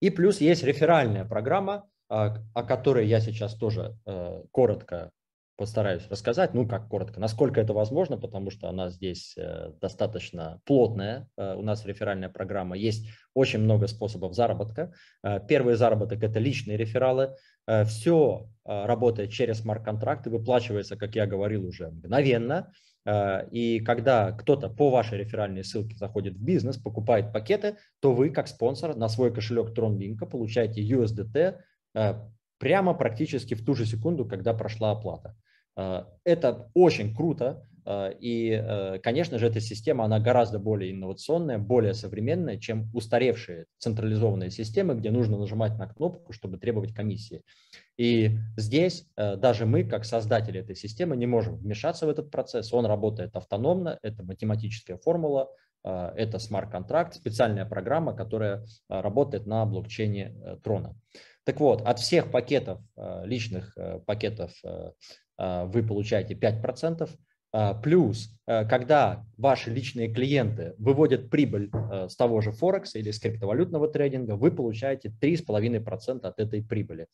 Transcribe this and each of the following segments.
И плюс есть реферальная программа, о которой я сейчас тоже коротко постараюсь рассказать, ну как коротко, насколько это возможно, потому что она здесь э, достаточно плотная, э, у нас реферальная программа, есть очень много способов заработка. Э, первый заработок – это личные рефералы, все работает через смарт-контракты, выплачивается, как я говорил, уже мгновенно, и когда кто-то по вашей реферальной ссылке заходит в бизнес, покупает пакеты, то вы, как спонсор, на свой кошелек TronLink получаете USDT прямо практически в ту же секунду, когда прошла оплата. Это очень круто, и, э, конечно же, эта система, она гораздо более инновационная, более современная, чем устаревшие централизованные системы, где нужно нажимать на кнопку, чтобы требовать комиссии. И здесь э, даже мы, как создатели этой системы, не можем вмешаться в этот процесс. Он работает автономно, это математическая формула, это смарт-контракт, специальная программа, которая работает на блокчейне э, Трона. Так вот, от всех пакетов, личных пакетов вы получаете 5%. А, плюс, а, когда ваши личные клиенты выводят прибыль с того же Форекса или с криптовалютного трейдинга, вы получаете 3,5% от этой прибыли.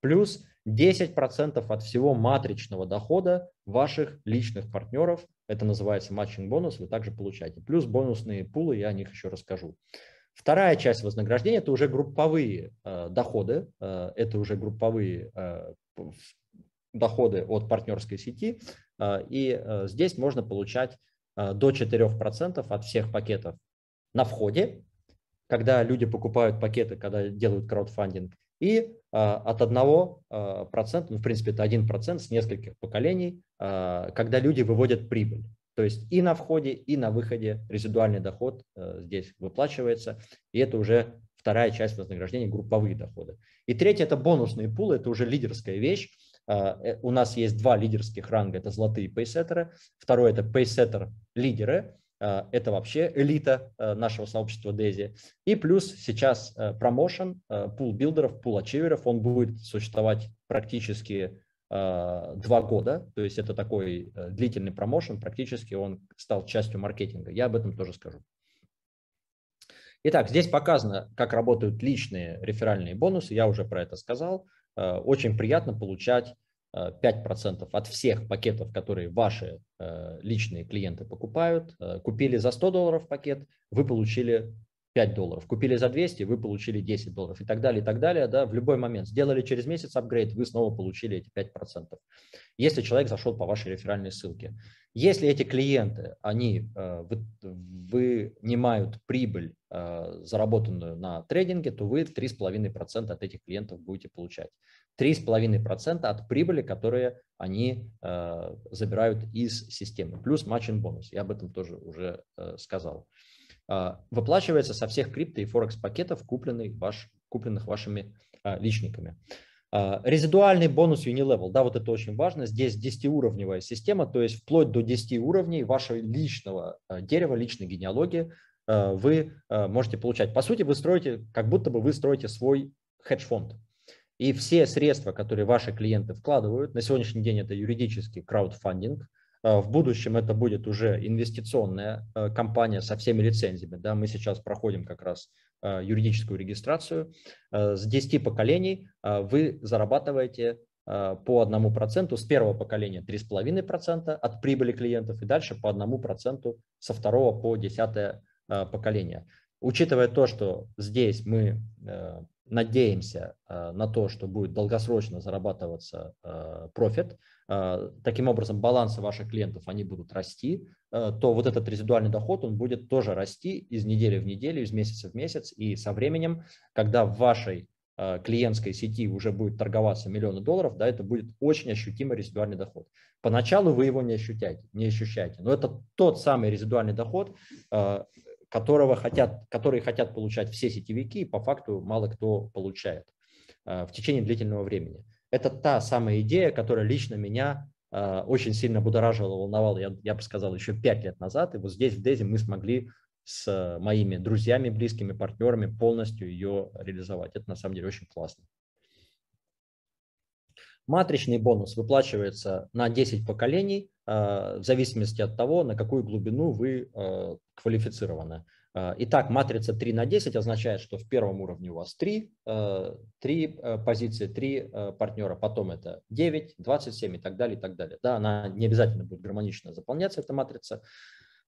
Плюс 10% от всего матричного дохода ваших личных партнеров, это называется матчинг бонус, вы также получаете. Плюс бонусные пулы, я о них еще расскажу. Вторая часть вознаграждения – это уже групповые э, доходы, э, это уже групповые э, доходы от партнерской сети, и а, здесь можно получать а, до 4% от всех пакетов на входе, когда люди покупают пакеты, когда делают краудфандинг, и от 1%, ну, в принципе, это 1% с нескольких поколений, когда люди выводят прибыль. То есть и на входе, и на выходе резидуальный доход здесь выплачивается, и это уже вторая часть вознаграждения, групповые доходы. И третье – это бонусные пулы, это уже лидерская вещь. А, э, у нас есть два лидерских ранга, это золотые пейсеттеры. Второй – это пейсеттер-лидеры, а, это вообще элита а, нашего сообщества Дези. И плюс сейчас промоушен, пул билдеров, пул ачиверов, он будет существовать практически два года, то есть это такой э, длительный промоушен, практически он стал частью маркетинга. Я об этом тоже скажу. Итак, здесь показано, как работают личные реферальные бонусы, я уже про это сказал. Э, очень приятно получать 5% э, от всех пакетов, которые ваши э, личные клиенты покупают. Купили за 100 долларов пакет, вы получили 5 долларов. Купили за 200, вы получили 10 долларов и так далее, и так далее. Да, в любой момент. Сделали через месяц апгрейд, вы снова получили эти 5%. Если человек зашел по вашей реферальной ссылке. Если эти клиенты, они э, вынимают прибыль, э, заработанную на трейдинге, то вы 3,5% от этих клиентов будете получать. 3,5% от прибыли, которые они э, забирают из системы. Плюс матчин бонус. Я об этом тоже уже сказал. А, выплачивается со всех крипто и форекс пакетов, купленных, ваш, купленных вашими а, личниками. А, резидуальный бонус Unilevel, да, вот это очень важно. Здесь 10-уровневая система, то есть вплоть до 10 уровней вашего личного дерева, личной генеалогии вы можете получать. По сути, вы строите, как будто бы вы строите свой хедж-фонд. И все средства, которые ваши клиенты вкладывают, на сегодняшний день это юридический краудфандинг, в будущем это будет уже инвестиционная э, компания со всеми лицензиями. Да, мы сейчас проходим как раз э, юридическую регистрацию. С 10 поколений вы зарабатываете по одному проценту с первого поколения 3,5% от прибыли клиентов и дальше по одному проценту со второго по десятое поколение. Учитывая то, что здесь мы надеемся на то, что будет долгосрочно зарабатываться профит, а, таким образом балансы ваших клиентов, они будут расти, то вот этот резидуальный доход, он будет тоже расти из недели в неделю, из месяца в месяц. И со временем, когда в вашей клиентской сети уже будет торговаться миллионы долларов, да, это будет очень ощутимый резидуальный доход. Поначалу вы его не ощущаете, не ощущаете, но это тот самый резидуальный доход, которого хотят, который хотят получать все сетевики, и по факту мало кто получает в течение длительного времени. Это та самая идея, которая лично меня э, очень сильно будоражила, волновала, я, я бы сказал, еще пять лет назад. И вот здесь, в Дези, мы смогли с моими друзьями, близкими, партнерами полностью ее реализовать. Это на самом деле очень классно. Матричный бонус выплачивается на 10 поколений, в зависимости от того, на какую глубину вы квалифицированы. Итак, матрица 3 на 10 означает, что в первом уровне у вас 3, 3 позиции, 3 партнера, потом это 9, 27 и так далее, и так далее. Да, она не обязательно будет гармонично заполняться, эта матрица.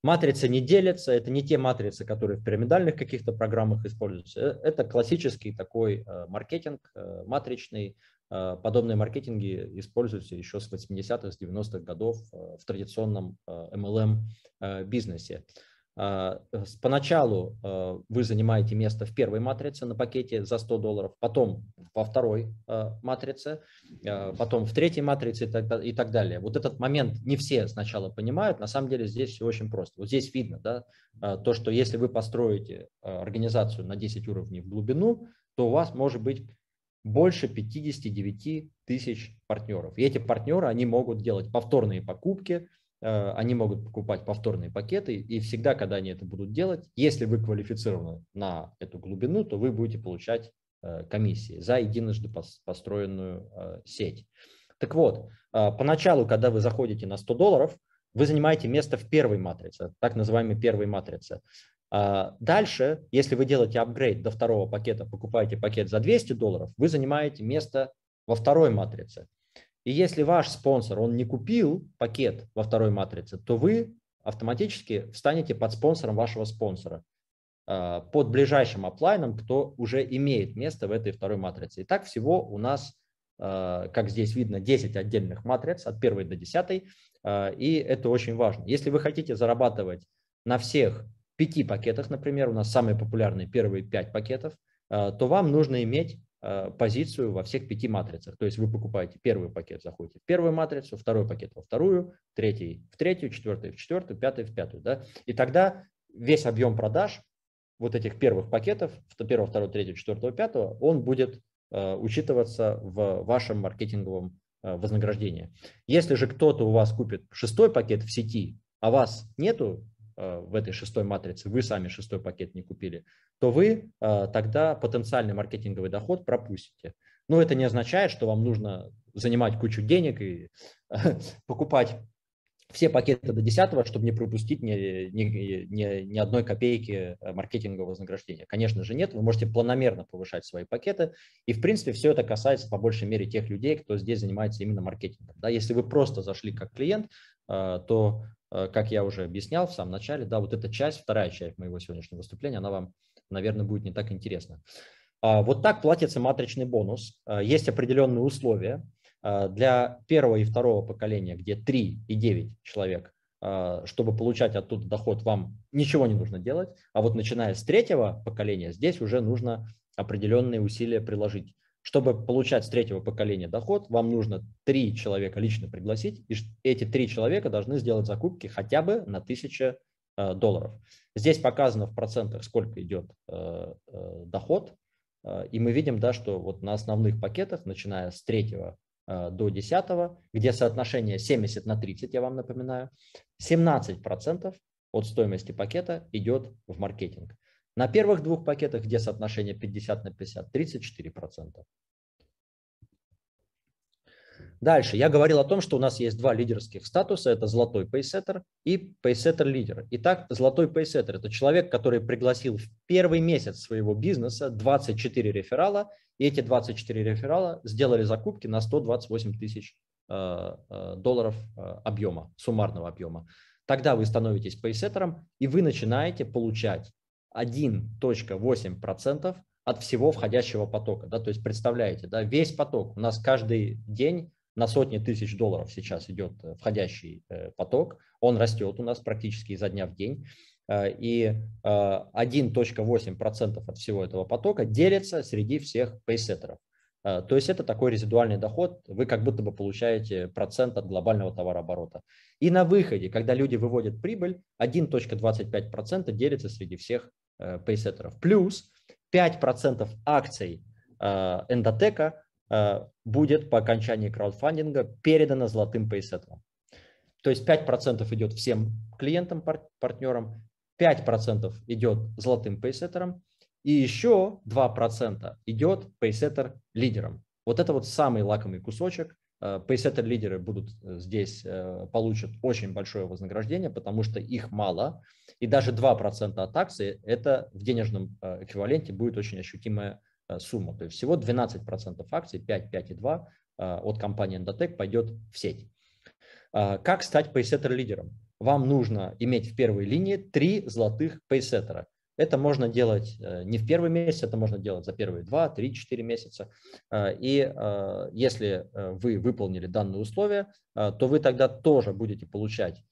Матрицы не делятся, это не те матрицы, которые в пирамидальных каких-то программах используются. Э, это классический такой э, маркетинг, э, матричный. Подобные маркетинги используются еще с 80-х, с 90-х годов в традиционном MLM бизнесе. А, поначалу вы занимаете место в первой матрице на пакете за 100 долларов, потом во второй матрице, потом в третьей матрице и так, далее. Вот этот момент не все сначала понимают, на самом деле здесь все очень просто. Вот здесь видно да, то, что если вы построите организацию на 10 уровней в глубину, то у вас может быть больше 59 тысяч партнеров. И эти партнеры, они могут делать повторные покупки, Э, они могут покупать повторные пакеты, и всегда, когда они это будут делать, если вы квалифицированы на эту глубину, то вы будете получать э, комиссии за единожды построенную э, сеть. Так вот, поначалу, когда вы заходите на 100 долларов, вы занимаете место в первой матрице, так называемой первой матрице. Дальше, если вы делаете апгрейд до второго пакета, покупаете пакет за 200 долларов, вы занимаете место во второй матрице. И если ваш спонсор, он не купил пакет во второй матрице, то вы автоматически встанете под спонсором вашего спонсора, а, под ближайшим оплайном, кто уже имеет место в этой второй матрице. И так всего у нас, а, как здесь видно, 10 отдельных матриц от 1 до 10, а, и это очень важно. Если вы хотите зарабатывать на всех пяти пакетах, например, у нас самые популярные первые пять пакетов, то вам нужно иметь Э, позицию во всех пяти матрицах. То есть вы покупаете первый пакет, заходите в первую матрицу, второй пакет во вторую, третий в третью, четвертый в четвертую, пятый в пятую. Да? И тогда весь объем продаж вот этих первых пакетов, первого, второго, третьего, четвертого, пятого, он будет э, учитываться в вашем маркетинговом э, вознаграждении. Если же кто-то у вас купит шестой пакет в сети, а вас нету Э, в этой шестой матрице, вы сами шестой пакет не купили, то вы э, тогда потенциальный маркетинговый доход пропустите. Но это не означает, что вам нужно занимать кучу денег и покупать все пакеты до 10, чтобы не пропустить ни, ни, ни, ни одной копейки э, маркетингового вознаграждения. Конечно же нет, вы можете планомерно повышать свои пакеты, и в принципе все это касается по большей мере тех людей, кто здесь занимается именно маркетингом. Да, если вы просто зашли как клиент, то Э, как я уже объяснял в самом начале, да, вот эта часть, вторая часть моего сегодняшнего выступления, она вам, наверное, будет не так интересна. А, вот так платится матричный бонус. Есть определенные условия. А, для первого и второго поколения, где 3 и 9 человек, чтобы получать оттуда доход, вам ничего не нужно делать. А вот начиная с третьего поколения, здесь уже нужно определенные усилия приложить. Чтобы получать с третьего поколения доход, вам нужно три человека лично пригласить, и эти три человека должны сделать закупки хотя бы на 1000 э, долларов. Здесь показано в процентах, сколько идет доход, и мы видим, да, что вот на основных пакетах, начиная с третьего до 10, где соотношение 70 на 30, я вам напоминаю, 17% от стоимости пакета идет в маркетинг. На первых двух пакетах, где соотношение 50 на 50, 34%. Дальше. Я говорил о том, что у нас есть два лидерских статуса. Это золотой пейсеттер и пейсеттер лидер. Итак, золотой пейсеттер – это человек, который пригласил в первый месяц своего бизнеса 24 реферала. И эти 24 реферала сделали закупки на 128 тысяч э, э, долларов э, объема, суммарного объема. Тогда вы становитесь пейсеттером и вы начинаете получать 1.8% от всего входящего потока. Да? То есть представляете, да, весь поток, у нас каждый день на сотни тысяч долларов сейчас идет э, входящий э, поток, он растет у нас практически изо дня в день, э, и 1.8% от всего этого потока делится среди всех пейсеттеров. То есть это такой резидуальный доход, вы как будто бы получаете процент от глобального товарооборота. И на выходе, когда люди выводят прибыль, 1.25% делится среди всех пейсеттеров. Плюс 5% акций эндотека будет по окончании краудфандинга передано золотым пейсеттерам. То есть 5% идет всем клиентам, партнерам, 5% идет золотым пейсеттерам, и еще 2% идет пейсеттер лидерам. Вот это вот самый лакомый кусочек, Pacesetter лидеры будут здесь, получат очень большое вознаграждение, потому что их мало, и даже 2% от акций это в денежном эквиваленте будет очень ощутимая сумма. То есть всего 12% акций, 5, 5,2 от компании Endotech пойдет в сеть. Как стать Pacesetter лидером? Вам нужно иметь в первой линии три золотых пейсеттера. Это можно делать э, не в первый месяц, это можно делать за первые 2, 3, 4 месяца. Э, и э, если вы выполнили данные условия, то вы тогда тоже будете получать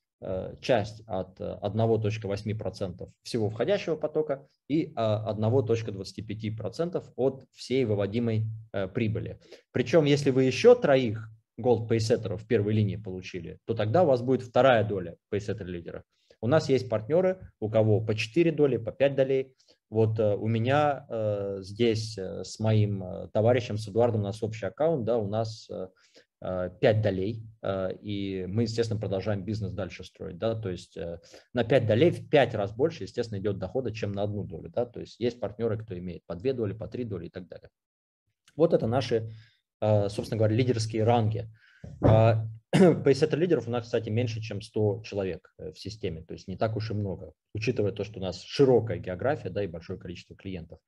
часть от 1.8% всего входящего потока и 1.25% от всей выводимой прибыли. Причем, если вы еще троих gold пейсеттеров в первой линии получили, то тогда у вас будет вторая доля пейсеттер лидера. У нас есть партнеры, у кого по 4 доли, по 5 долей. Вот э, у меня э, здесь э, с моим э, товарищем, с Эдуардом, у нас общий аккаунт, да, у нас э, 5 э, долей, э, и мы, естественно, продолжаем бизнес дальше строить, да, то есть э, на 5 долей в 5 раз больше, естественно, идет дохода, чем на одну долю, да, то есть есть партнеры, кто имеет по 2 доли, по 3 доли и так далее. Вот это наши, собственно говоря, лидерские ранги. Pacesetter лидеров у нас, кстати, меньше, чем 100 человек в системе, то есть не так уж и много, учитывая то, что у нас широкая география да, и большое количество клиентов.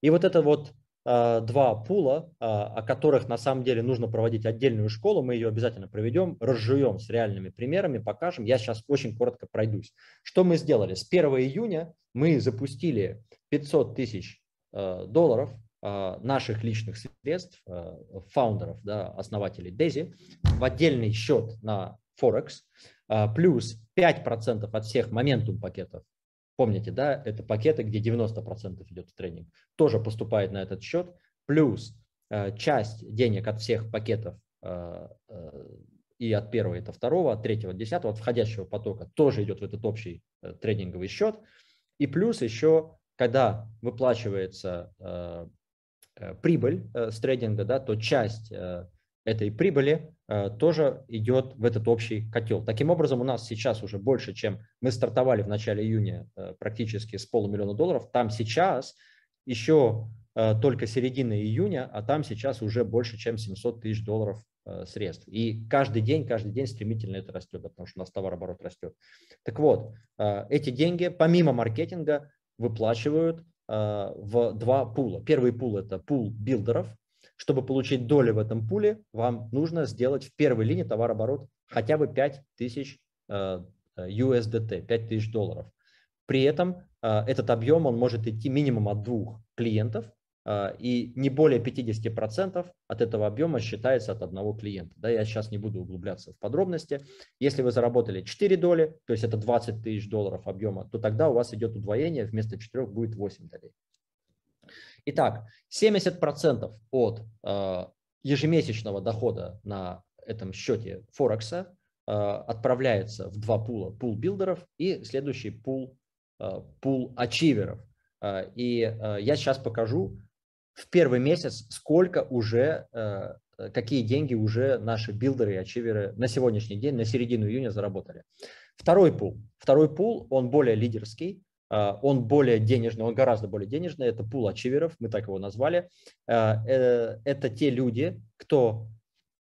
И вот это вот а, два пула, а, о которых на самом деле нужно проводить отдельную школу, мы ее обязательно проведем, разжуем с реальными примерами, покажем. Я сейчас очень коротко пройдусь. Что мы сделали? С 1 июня мы запустили 500 тысяч э, долларов а, наших личных средств, а, фаундеров, да, основателей Дези, в отдельный счет на Форекс, а, плюс 5% от всех моментум пакетов, помните, да, это пакеты, где 90% идет в тренинг, тоже поступает на этот счет, плюс часть денег от всех пакетов и от первого, это второго, от третьего, от десятого, от входящего потока тоже идет в этот общий э, тренинговый счет. И плюс еще, когда выплачивается Э, прибыль э, с трейдинга, да, то часть э, этой прибыли тоже идет в этот общий котел. Таким образом, у нас сейчас уже больше, чем мы стартовали в начале июня практически с полумиллиона долларов. Там сейчас еще только середина июня, а там сейчас уже больше, чем 700 тысяч долларов средств. И каждый день, каждый день стремительно это растет, потому что у нас товарооборот растет. Так вот, эти деньги помимо маркетинга выплачивают Э, в два пула. Первый пул – это пул билдеров. Чтобы получить доли в этом пуле, вам нужно сделать в первой линии товарооборот хотя бы 5000 э, USDT, 5000 долларов. При этом э, этот объем он может идти минимум от двух клиентов, а, и не более 50% от этого объема считается от одного клиента. Да, я сейчас не буду углубляться в подробности. Если вы заработали 4 доли, то есть это 20 тысяч долларов объема, то тогда у вас идет удвоение, вместо 4 будет 8 долей. Итак, 70% от э, ачивера дохода на этом счете Форекса э, отправляется в два пула, пул билдеров и следующий пул, э, пул ачиверов. Э, и э, я сейчас покажу, в первый месяц сколько уже, э, какие деньги уже наши билдеры и ачиверы на сегодняшний день, на середину июня заработали. Второй пул. Второй пул, он более лидерский, он более денежный, он гораздо более денежный. Это пул ачиверов, мы так его назвали. Это те люди, кто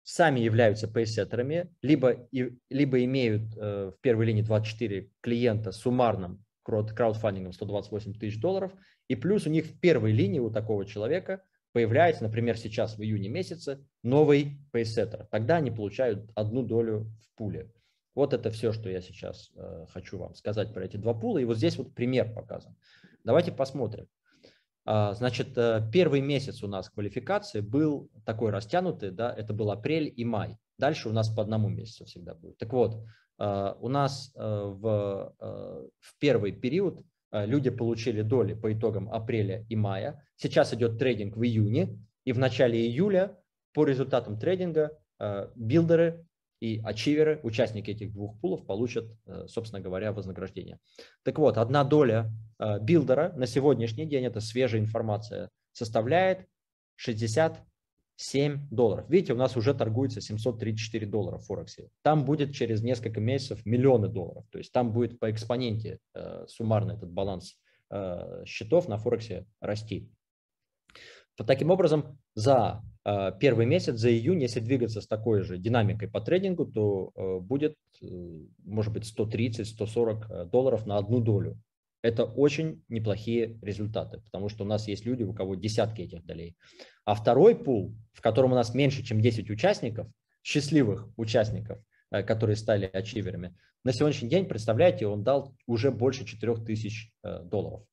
сами являются пейсеттерами, либо, либо имеют в первой линии 24 клиента суммарным краудфандингом 128 тысяч долларов, и плюс у них в первой линии у такого человека появляется, например, сейчас в июне месяце новый пейсеттер. Тогда они получают одну долю в пуле. Вот это все, что я сейчас э, хочу вам сказать про эти два пула. И вот здесь вот пример показан. Давайте посмотрим. А, значит, э, первый месяц у нас квалификации был такой растянутый, да, это был апрель и май. Дальше у нас по одному месяцу всегда будет. Так вот, э, у нас в, в первый период люди получили доли по итогам апреля и мая. Сейчас идет трейдинг в июне, и в начале июля по результатам трейдинга билдеры и ачиверы, участники этих двух пулов, получат, собственно говоря, вознаграждение. Так вот, одна доля билдера на сегодняшний день, это свежая информация, составляет 60 7 долларов. Видите, у нас уже торгуется 734 доллара в Форексе. Там будет через несколько месяцев миллионы долларов. То есть там будет по экспоненте э, суммарно этот баланс э, счетов на Форексе расти. Таким образом, за э, первый месяц за июнь, если двигаться с такой же динамикой по трейдингу, то э, будет, может быть, 130-140 долларов на одну долю. Это очень неплохие результаты, потому что у нас есть люди, у кого десятки этих долей. А второй пул, в котором у нас меньше, чем 10 участников, счастливых участников, которые стали ачиверами, на сегодняшний день, представляете, он дал уже больше 4000 долларов.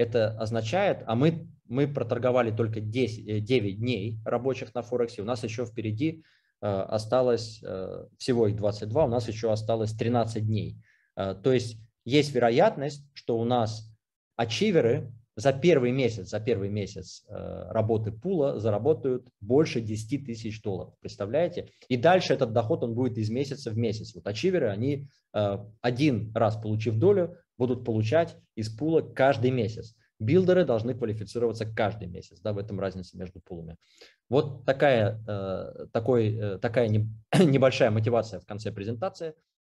Это означает, а мы, мы проторговали только 10, 9 э, дней рабочих на Форексе, у нас еще впереди э, осталось, э, всего их 22, у нас еще осталось 13 дней. То есть есть вероятность, что у нас ачиверы за первый месяц, за первый месяц работы пула заработают больше 10 тысяч долларов. Представляете? И дальше этот доход он будет из месяца в месяц. Вот ачиверы, они один раз получив долю, будут получать из пула каждый месяц. Билдеры должны квалифицироваться каждый месяц, да, в этом разница между пулами. Вот такая, э, такой, э, такая не, небольшая мотивация в конце презентации –